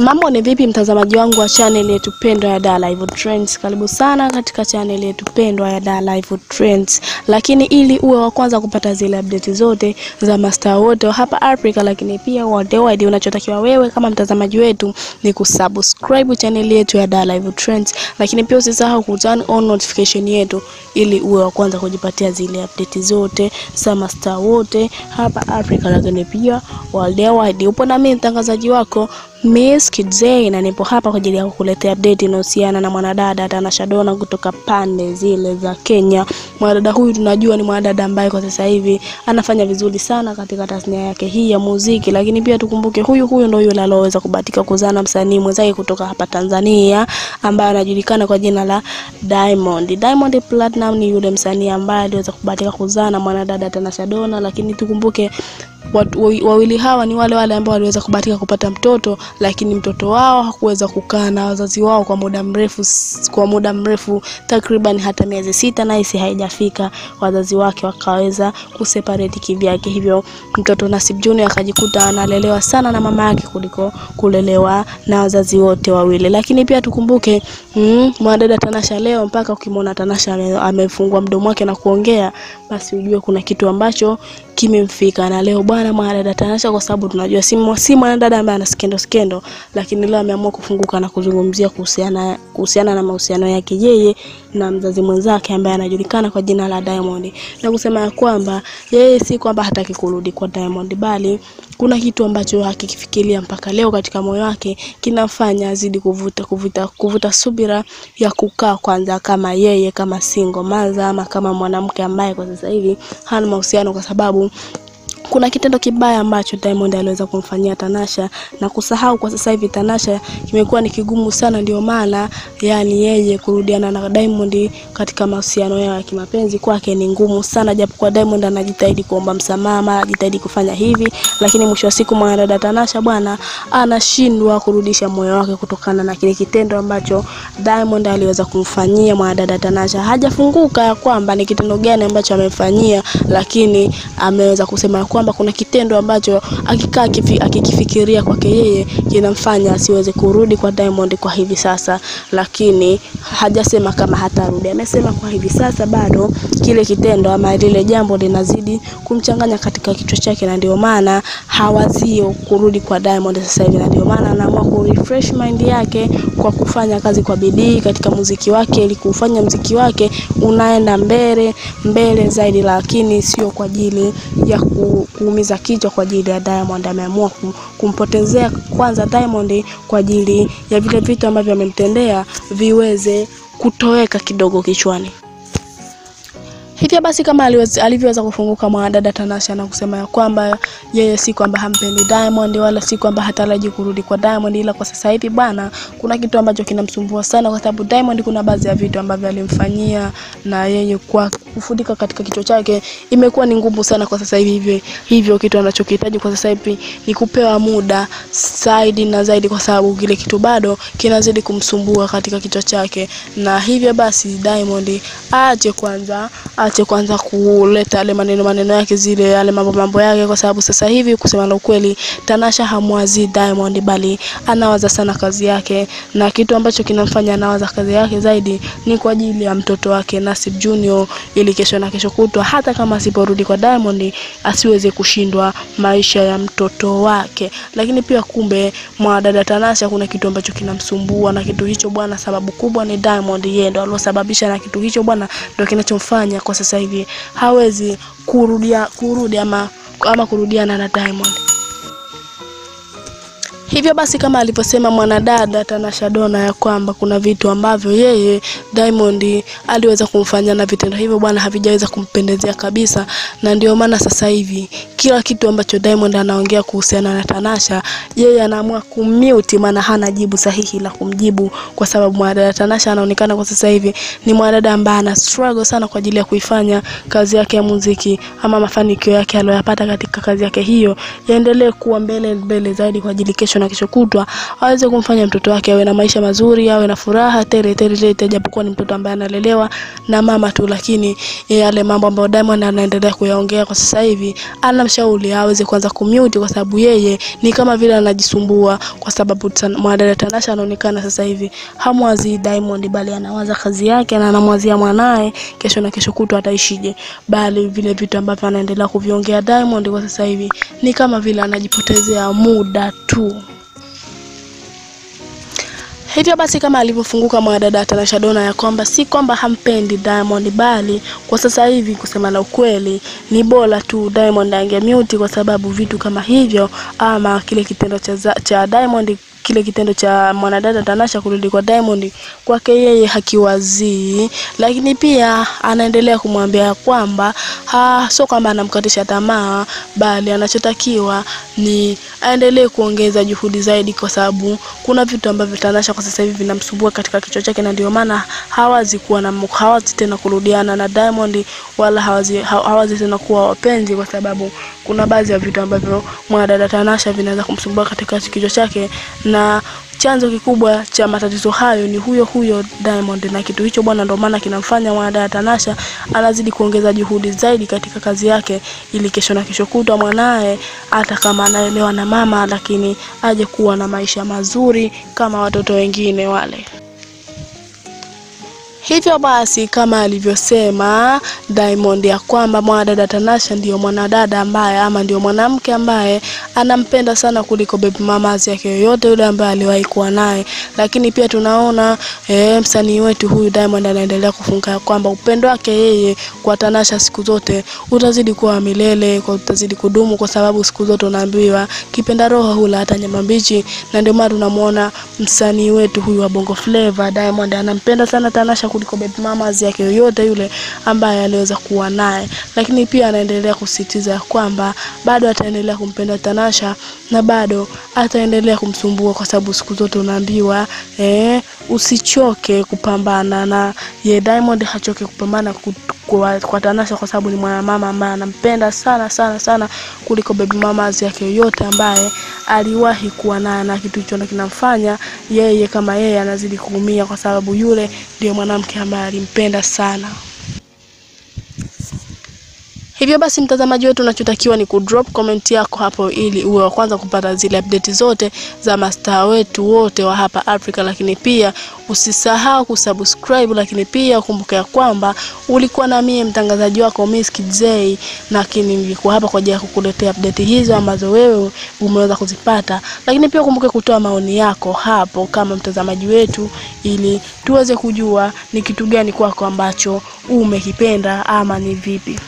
Mambo ni vipi mtazamaji wangu wa channel yetu pendwa ya Dar Live Trends? Karibu sana katika channel yetu pendwa ya Dar Live Trends. Lakini ili uwe wa kwanza kupata zile update zote za mastaa wote hapa Afrika, lakini pia worldwide, unachotakiwa wewe kama mtazamaji wetu ni kusubscribe channel yetu ya Dar Live Trends, lakini pia usisahau ku turn on notification yetu ili uwe wa kwanza kujipatia zile update zote za mastaa wote hapa Afrika, lakini pia worldwide. Upo na mimi mtangazaji wako Miss KJ na nipo hapa kwa ajili ya kukuletea update inayohusiana na mwanadada Tanasha Donna kutoka pande zile za Kenya. Mwanadada huyu tunajua ni mwanadada ambaye kwa sasa hivi anafanya vizuri sana katika tasnia yake hii ya muziki, lakini pia tukumbuke huyu huyu ndio yule aliyeweza kubahatika kuzaa na msanii mwenzake kutoka hapa Tanzania ambaye anajulikana kwa jina la Diamond. Diamond Platinum ni yule msanii ambaye aliweza kubahatika kuzana na mwanadada Tanasha Donna, lakini tukumbuke watu wawili hawa ni wale wale ambao waliweza kubahatika kupata mtoto, lakini mtoto wao hakuweza kukaa na wazazi wao kwa muda mrefu, kwa muda mrefu takriban hata miezi sita, na hisi haijafika, wazazi wake wakaweza kuseparate kivyake. Hivyo mtoto Nasib Junior akajikuta analelewa sana na mama yake kuliko kulelewa na wazazi wote wawili. Lakini pia tukumbuke mm, mwanadada Tanasha leo, mpaka ukimwona Tanasha amefungua mdomo wake na kuongea, basi ujue kuna kitu ambacho kimemfika na leo bwana mwanadada Tanasha, kwa sababu tunajua si si mwanadada ambaye ana skendo skendo, lakini leo ameamua kufunguka na kuzungumzia kuhusiana kuhusiana na mahusiano yake yeye na mzazi mwenzake ambaye anajulikana kwa jina la Diamond, na kusema ya kwamba yeye si kwamba hataki kurudi kwa Diamond, bali kuna kitu ambacho hakikifikiria mpaka leo katika moyo wake kinafanya azidi kuvuta kuvuta kuvuta subira ya kukaa kwanza kama yeye kama single mother ama kama mwanamke ambaye kwa sasa hivi hana mahusiano kwa sababu kuna kitendo kibaya ambacho Diamond aliweza kumfanyia Tanasha na kusahau kwa sasa hivi Tanasha kimekuwa ni kigumu sana, ndio maana yani yeye kurudiana na Diamond katika mahusiano yao ya kimapenzi kwake ni ngumu sana, japo kwa Diamond anajitahidi kuomba msamaha, mara anajitahidi kufanya hivi, lakini mwisho wa siku mwanadada Tanasha bwana anashindwa kurudisha moyo wake kutokana na kile kitendo ambacho Diamond aliweza kumfanyia mwanadada Tanasha. Hajafunguka kwamba ni kitendo gani ambacho amemfanyia, lakini ameweza kusema kwamba kuna kitendo ambacho akikaa akikifikiria kwake yeye kinamfanya asiweze kurudi kwa Diamond kwa hivi sasa, lakini hajasema kama hatarudi. Amesema kwa hivi sasa bado kile kitendo ama lile jambo linazidi kumchanganya katika kichwa chake, na ndio maana hawazio kurudi kwa Diamond sasa hivi, na ndio maana anaamua ku refresh mind yake kwa kufanya kazi kwa bidii katika muziki wake, ili kufanya muziki wake unaenda mbele mbele zaidi, lakini sio kwa ajili ya kuumiza kichwa kwa ajili ya Diamond. Ameamua kumpotezea kwanza Diamond kwa ajili ya vile vitu ambavyo amemtendea viweze kutoweka kidogo kichwani. Hivyo basi kama alivyoweza kufunguka mwanadada Tanasha na kusema ya kwamba yeye si kwamba hampendi Diamond wala si kwamba hataraji kurudi kwa Diamond, ila kwa sasa hivi bwana, kuna kitu ambacho kinamsumbua sana, kwa sababu Diamond kuna baadhi ya vitu ambavyo alimfanyia na yeye kwa kufundika katika kichwa chake imekuwa ni ngumu sana kwa sasa hivi. Hivyo hivyo kitu anachokihitaji kwa sasa hivi ni kupewa muda zaidi na zaidi, kwa sababu kile kitu bado kinazidi kumsumbua katika kichwa chake, na hivyo basi Diamond aache kwanza aache kwanza kuleta yale maneno maneno yake zile yale mambo mambo yake, kwa sababu sasa hivi kusema na ukweli, Tanasha hamwazi Diamond, bali anawaza sana kazi yake, na kitu ambacho kinamfanya anawaza kazi yake zaidi ni kwa ajili ya mtoto wake Nasib Junior, ili kesho na kesho kutwa, hata kama asiporudi kwa Diamond, asiweze kushindwa maisha ya mtoto wake. Lakini pia kumbe, mwadada Tanasha kuna kitu ambacho kinamsumbua, na kitu hicho bwana, sababu kubwa ni Diamond. Yeye ndo alosababisha, na kitu hicho bwana ndo kinachomfanya kwa sasa hivi hawezi kurudia kurudi ama, ama kurudiana na Diamond. Hivyo basi kama alivyosema mwanadada Tanasha dona ya kwamba kuna vitu ambavyo yeye Diamond aliweza kumfanya na vitendo hivyo bwana havijaweza kumpendezea kabisa, na ndio maana sasa hivi kila kitu ambacho Diamond anaongea kuhusiana na Tanasha yeye anaamua kumute, maana hana jibu sahihi la kumjibu, kwa sababu mwanadada Tanasha anaonekana kwa sasa hivi ni mwanadada ambaye ana struggle sana kwa ajili ya kuifanya kazi yake ya muziki ama mafanikio yake aliyoyapata katika kazi yake hiyo yaendelee kuwa mbele mbele zaidi kwa ajili kesho na kesho kutwa aweze kumfanya mtoto wake awe na maisha mazuri, awe na furaha tele tele tele, japokuwa ni mtoto ambaye analelewa na mama tu, lakini yale mambo ambayo Diamond anaendelea kuyaongea kwa sasa hivi, anamshauri aweze kuanza kumute, kwa sababu yeye ni kama vile anajisumbua, kwa sababu mwanadada Tanasha anaonekana sasa hivi hamwazi Diamond, bali anawaza kazi yake na anamwazia mwanae kesho na kesho kutwa ataishije, bali vile vitu ambavyo anaendelea kuviongea Diamond kwa sasa hivi ni kama vile anajipotezea muda tu. Hivyo basi kama alivyofunguka mwanadada Tanasha Donna ya kwamba si kwamba hampendi Diamond, bali kwa sasa hivi kusema la ukweli ni bora tu Diamond angemute, kwa sababu vitu kama hivyo ama kile kitendo cha, cha Diamond kile kitendo cha mwanadada Tanasha kurudi kwa Diamond kwake yeye hakiwazii, lakini pia anaendelea kumwambia kwamba sio kwamba anamkatisha tamaa, bali anachotakiwa ni aendelee kuongeza juhudi zaidi, kwa sababu kuna vitu ambavyo Tanasha kwa sasa hivi vinamsumbua katika kichwa chake, na ndio maana hawazi kuwa na hawazi tena kurudiana na Diamond wala hawazi, hawazi tena kuwa wapenzi, kwa sababu kuna baadhi ya vitu ambavyo mwanadada Tanasha vinaweza kumsumbua katika kichwa chake na chanzo kikubwa cha matatizo hayo ni huyo huyo Diamond, na kitu hicho bwana, ndio maana kinamfanya mwanadada Tanasha anazidi kuongeza juhudi zaidi katika kazi yake, ili kesho na kesho kutwa mwanaye, hata kama anaelewa na mama, lakini aje kuwa na maisha mazuri kama watoto wengine wale. Hivyo basi kama alivyosema Diamond ya kwamba mwanadada Tanasha ndiyo mwanadada ambaye ama ndiyo mwanamke ambaye anampenda sana kuliko baby mamazi yake yoyote yule ambaye aliwahi kuwa naye, lakini pia tunaona e, msanii wetu huyu Diamond anaendelea kufunga kwamba upendo wake yeye kwa Tanasha siku zote utazidi kuwa milele, kwa utazidi kudumu, kwa sababu siku zote unaambiwa kipenda roho hula hata nyama mbichi, na ndio maana tunamwona msanii wetu huyu wa Bongo Flava Diamond anampenda sana Tanasha kuliko baby mamas yake yoyote yule ambaye aliweza kuwa naye, lakini pia anaendelea kusisitiza kwamba bado ataendelea kumpenda Tanasha na bado ataendelea kumsumbua kwa sababu siku zote unaambiwa eh, usichoke kupambana na ye. Diamond hachoke kupambana kwa, Tanasha kwa sababu ni mwanamama ambaye anampenda sana sana sana kuliko baby mamazi yake yoyote ambaye aliwahi kuwa naye, na kitu hicho kinamfanya yeye kama yeye anazidi kuumia kwa sababu yule ndiyo mwanamke ambaye alimpenda sana. Hivyo basi mtazamaji wetu, unachotakiwa ni kudrop comment yako hapo ili uwe wa kwanza kupata zile update zote za mastaa wetu wote wa hapa Afrika, lakini pia usisahau kusubscribe, lakini pia ukumbuke ya kwamba ulikuwa na mie mtangazaji wako Miss J, lakini nilikuwa hapa kwa ajili ya kukuletea update hizo ambazo wewe umeweza kuzipata, lakini pia ukumbuke kutoa maoni yako hapo kama mtazamaji wetu, ili tuweze kujua ni kitu gani kwako ambacho umekipenda ama ni vipi.